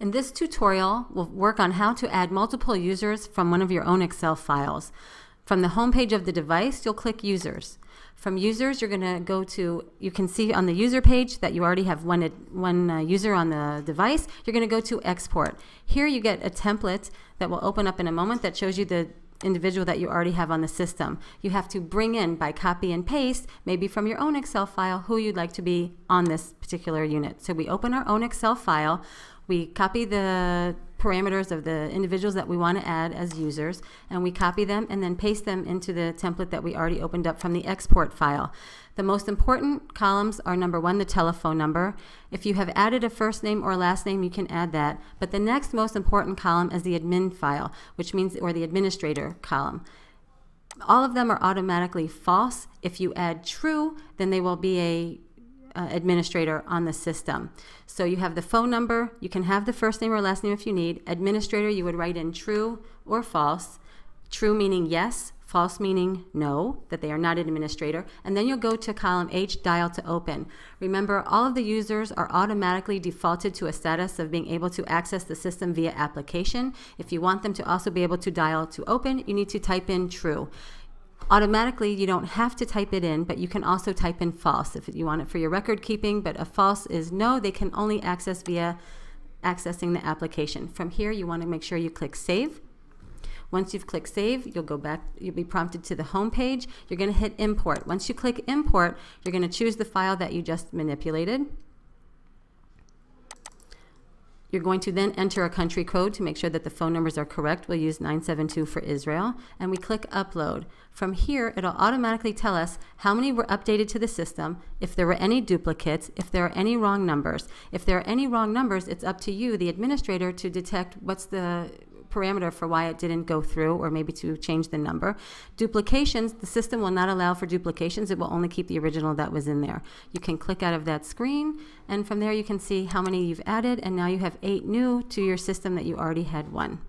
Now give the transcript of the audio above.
In this tutorial, we'll work on how to add multiple users from one of your own Excel files. From the home page of the device, you'll click Users. From Users, you're going to go to, you can see on the user page that you already have one, one uh, user on the device. You're going to go to Export. Here you get a template that will open up in a moment that shows you the individual that you already have on the system. You have to bring in by copy and paste, maybe from your own Excel file, who you'd like to be on this particular unit. So we open our own Excel file, we copy the parameters of the individuals that we want to add as users, and we copy them and then paste them into the template that we already opened up from the export file. The most important columns are number one, the telephone number. If you have added a first name or last name, you can add that. But the next most important column is the admin file, which means, or the administrator column. All of them are automatically false. If you add true, then they will be a uh, administrator on the system. So you have the phone number, you can have the first name or last name if you need. Administrator, you would write in true or false. True meaning yes, false meaning no, that they are not an administrator. And then you'll go to column H, dial to open. Remember, all of the users are automatically defaulted to a status of being able to access the system via application. If you want them to also be able to dial to open, you need to type in true. Automatically, you don't have to type it in, but you can also type in false if you want it for your record keeping. But a false is no, they can only access via accessing the application. From here, you want to make sure you click Save. Once you've clicked Save, you'll go back, you'll be prompted to the home page. You're going to hit Import. Once you click Import, you're going to choose the file that you just manipulated. You're going to then enter a country code to make sure that the phone numbers are correct. We'll use 972 for Israel. And we click Upload. From here, it'll automatically tell us how many were updated to the system, if there were any duplicates, if there are any wrong numbers. If there are any wrong numbers, it's up to you, the administrator, to detect what's the parameter for why it didn't go through or maybe to change the number. Duplications, the system will not allow for duplications. It will only keep the original that was in there. You can click out of that screen and from there you can see how many you've added and now you have eight new to your system that you already had one.